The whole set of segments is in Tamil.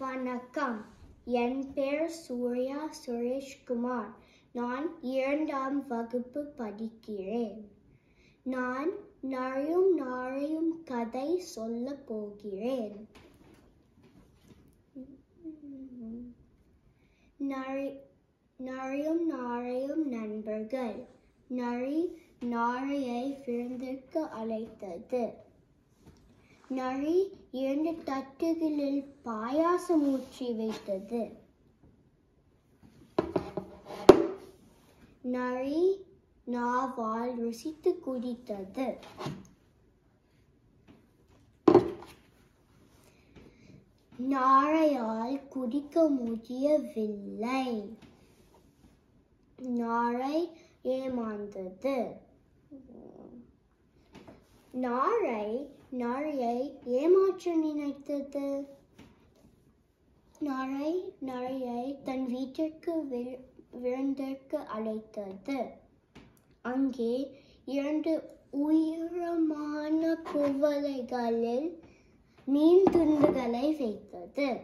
வணக்கம். என் பெயர் சூர்யா சுரேஷ்குமார். நான் இரண்டாம் வகுப்பு படிக்கிறேன். நான் நழையும் நாழையும் கதை சொல்ல போகிறேன். நரி நரியும் நண்பர்கள். நரி நாழையை விருந்திற்கு அழைத்தது. நரி இரண்டு தட்டுகளில் பாயாசம் ஊற்றி வைத்தது. நரி நாவால் ருசித்து குடித்தது நாரையால் குடிக்க முடியவில்லை. நாரை ஏமாந்தது. நாரை நாழையை ஏமாற்ற நினைத்தது. நாரை நாரையை தன் வீட்டிற்கு விழுந்திற்கு அழைத்தது. அங்கே இரண்டு உயரமான குவளைகளில் மீன் துண்டுகளை வைத்தது.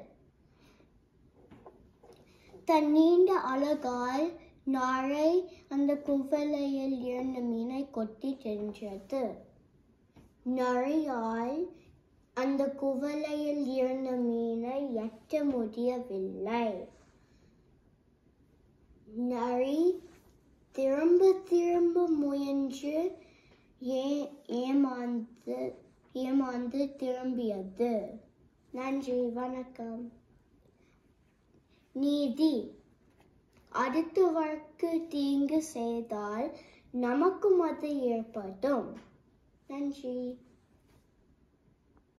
தன் நீண்ட அழகால் நாரை அந்த குவளையில் இருந்த மீனை கொட்டி சென்றது. நரையால் அந்த குவளையில் இருந்த மீனை எட்ட முடியவில்லை. நரி திரும்ப திரும்ப முயன்று ஏ ஏமாந்து ஏமாந்து திரும்பியது. நன்றி வணக்கம். நீதி அடுத்தவருக்கு தீங்கு செய்தால் நமக்கும் அது ஏற்படும். Then she